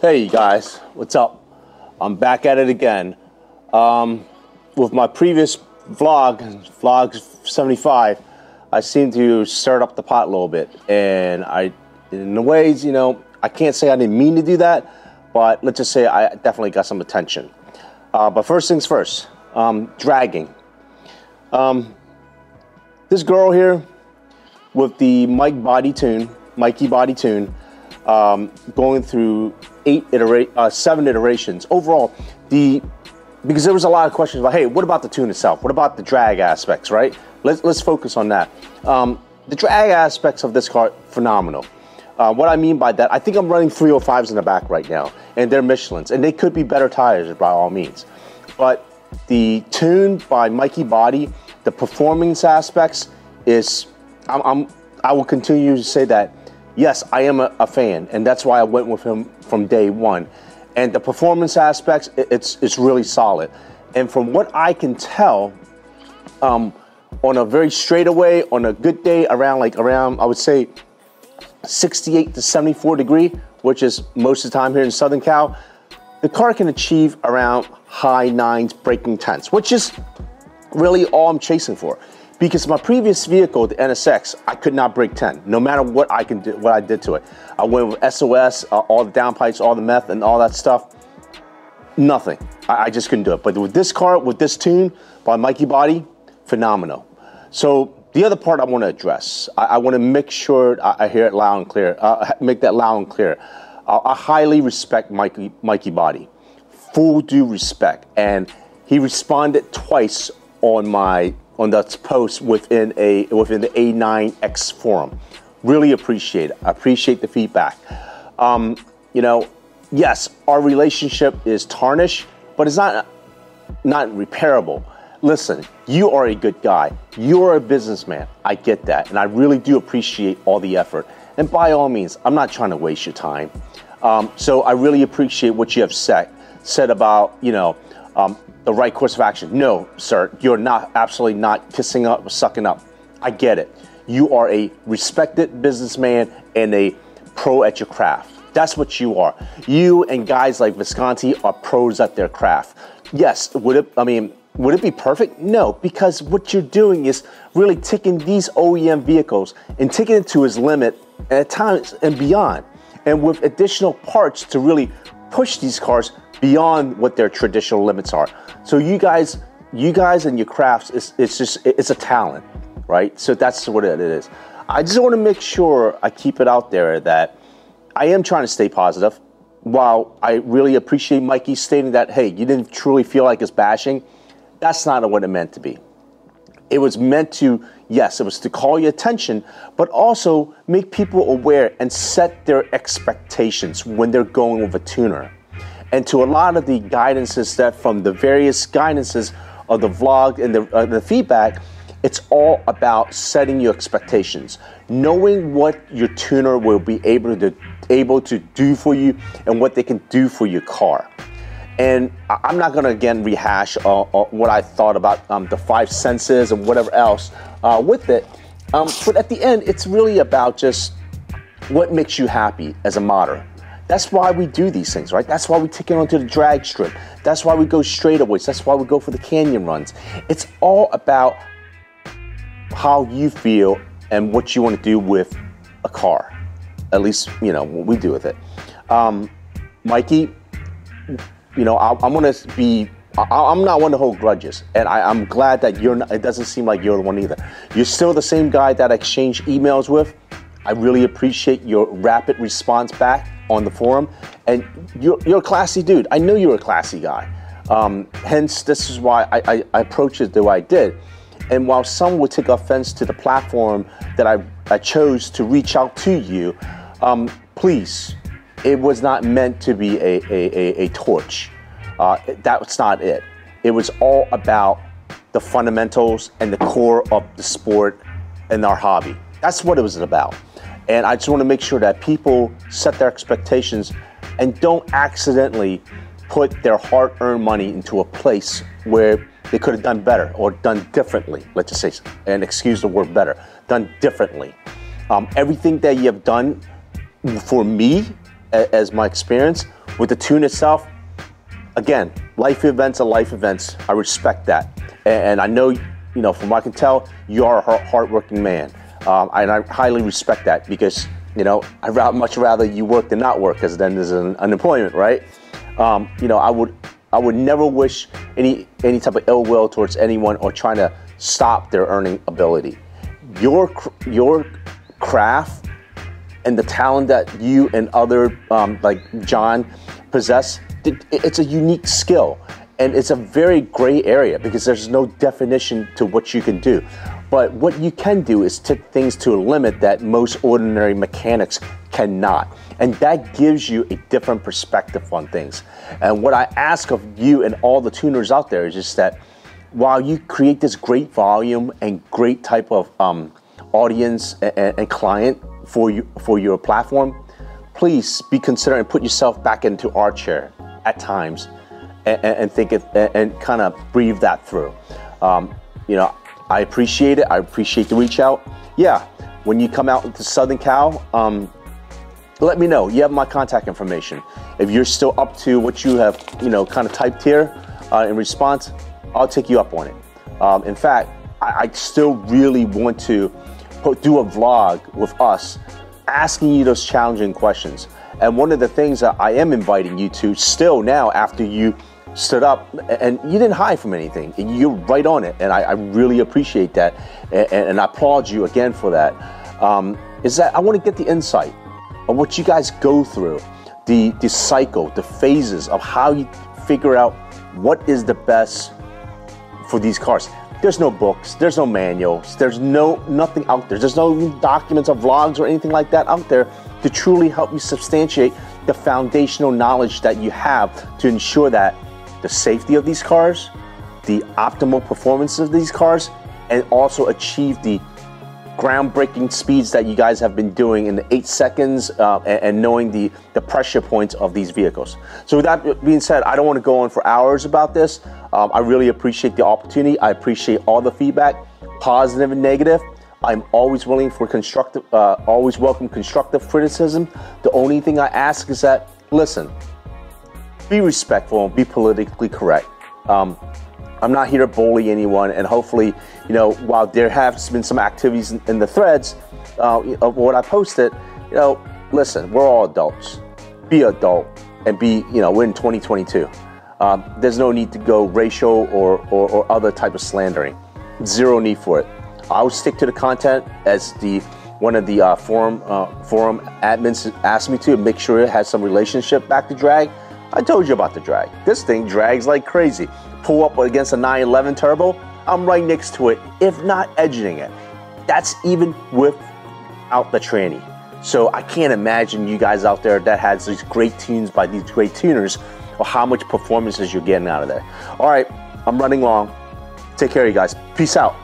Hey guys, what's up? I'm back at it again. Um, with my previous vlog, vlog 75, I seem to stir up the pot a little bit, and I, in the ways, you know, I can't say I didn't mean to do that, but let's just say I definitely got some attention. Uh, but first things first, um, dragging. Um, this girl here with the Mike Botti tune, Mikey Botti tune, um, going through eight iterate, uh, seven iterations. Overall, the because there was a lot of questions about, hey, what about the tune itself? What about the drag aspects, right? Let's let's focus on that. Um, the drag aspects of this car, phenomenal. Uh, what I mean by that, I think I'm running 305s in the back right now, and they're Michelin's, and they could be better tires by all means. But the tune by Mikey Botti, the performance aspects is, I'm, I'm I will continue to say that yes, I am a, a, fan, and that's why I went with him from day one. And the performance aspects, it's it's really solid. And from what I can tell, um, on a very straightaway, on a good day, around like around I would say 68 to 74 degree, which is most of the time here in Southern Cal, the car can achieve around high nines, breaking tens, which is really all I'm chasing for. Because my previous vehicle, the NSX, I could not break 10, no matter what I can do, what I did to it. I went with SOS, uh, all the downpipes, all the meth, and all that stuff. Nothing. I, I, just couldn't do it. But with this car, with this tune by Mikey Botti, phenomenal. So the other part I want to address, I, I want to make sure I, I, hear it loud and clear. Uh, make that loud and clear. I highly respect Mikey, Mikey Botti, full due respect, and he responded twice on my on that post within a within the A9X forum. Really appreciate it. I appreciate the feedback. Um, you know, yes, our relationship is tarnished, but it's not not repairable. Listen, you are a good guy. You are a businessman. I get that, and I really do appreciate all the effort. And by all means, I'm not trying to waste your time. Um, so I really appreciate what you have said said about you know um, the right course of action. No, sir, you're not absolutely not kissing up, or sucking up. I get it. You are a respected businessman and a pro at your craft. That's what you are. You and guys like Visconti are pros at their craft. Yes, would it? I mean, would it be perfect? No, because what you're doing is really taking these OEM vehicles and taking it to its limit at times and beyond, and with additional parts to really push these cars beyond what their traditional limits are. So you guys, you guys and your crafts, it's, it's just, it's a talent, right? So that's what it is. I just want to make sure I keep it out there that I am trying to stay positive. While I really appreciate Mikey stating that, hey, you didn't truly feel like it's bashing, that's not what it meant to be. It was meant to, yes, it was to call your attention, but also make people aware and set their expectations when they're going with a tuner and to a lot of the guidances that from the various guidances of the vlog and the, uh, the feedback, it's all about setting your expectations, knowing what your tuner will be able to able to do for you and what they can do for your car. And I'm not to again rehash uh, uh, what I thought about um, the five senses and whatever else uh, with it. Um, but at the end, it's really about just what makes you happy as a modder. That's why we do these things, right? That's why we take it onto the drag strip. That's why we go straightaways. That's why we go for the canyon runs. It's all about how you feel and what you want to do with a car. At least, you know, what we do with it. Um, Mikey, you know, I, am going to be I, am not one to hold grudges, and I, am glad that you're. Not, it doesn't seem like you're the one either. You're still the same guy that I exchange emails with. I really appreciate your rapid response back on the forum, and you're, you're a classy dude. I know you're a classy guy. Um, hence, this is why I, I, I approached it the way I did. And while some would take offense to the platform that I, I chose to reach out to you, um, please, it was not meant to be a, a, a, a torch. Uh, that's not it. It was all about the fundamentals and the core of the sport and our hobby. That's what it was about. And I just want to make sure that people set their expectations and don't accidentally put their hard earned money into a place where they could have done better or done differently. Let's just say, and excuse the word better, done differently. Um, everything that you have done for me, as my experience, With the tune itself, again, life events are life events. I respect that. And, and I know, you know, from what I can tell, you are a hard- hardworking man. Um, and I highly respect that because, you know, I'd much rather you work than not work because then there's an unemployment, right? Um, you know, I would I would never wish any any type of ill will towards anyone or trying to stop their earning ability. Your your craft and the talent that you and other um, like John possess it's a unique skill and it's a very gray area because there's no definition to what you can do. But what you can do is take things to a limit that most ordinary mechanics cannot. And that gives you a different perspective on things. And what I ask of you and all the tuners out there is just that while you create this great volume and great type of um, audience and, and client for you for your platform, please be considerate and put yourself back into our chair at times and, and think it and kind of breathe that through. Um, you know, I appreciate it. I appreciate the reach out. Yeah, when you come out to Southern Cal, um, let me know. You have my contact information. If you're still up to what you have, you know, kind of typed here uh, in response, I'll take you up on it. Um, in fact, I, I, still really want to put, do a vlog with us asking you those challenging questions. And one of the things that I am inviting you to still now after you stood up and you didn't hide from anything. You're right on it. And I, I really appreciate that. And, and, I applaud you again for that. Um, is that I want to get the insight of what you guys go through, the, the cycle, the phases of how you figure out what is the best for these cars. There's no books, there's no manuals, there's no nothing out there. There's no documents or vlogs or anything like that out there to truly help you substantiate the foundational knowledge that you have to ensure that the safety of these cars, the optimal performance of these cars, and also achieve the groundbreaking speeds that you guys have been doing in the eight seconds uh, and, and, knowing the, the pressure points of these vehicles. So with that being said, I don't want to go on for hours about this. Um, I really appreciate the opportunity. I appreciate all the feedback, positive and negative. I'm always willing for constructive, uh, always welcome constructive criticism. The only thing I ask is that, listen, be respectful and be politically correct. Um, I'm not here to bully anyone, and hopefully, you know, while there have been some activities in, in the threads uh, of what I posted, you know, listen, we're all adults. Be adult and be, you know, we're in 2022. Um, there's no need to go racial or, or, or other type of slandering. Zero need for it. I'll stick to the content as the one of the uh, forum uh, forum admins asked me to make sure it has some relationship back to drag. I told you about the drag. This thing drags like crazy. Pull up against a 911 turbo, I'm right next to it, if not edging it. That's even without the tranny. So I can't imagine you guys out there that has these great tunes by these great tuners or how much performances you're getting out of there. All right, I'm running long. Take care, you guys. Peace out.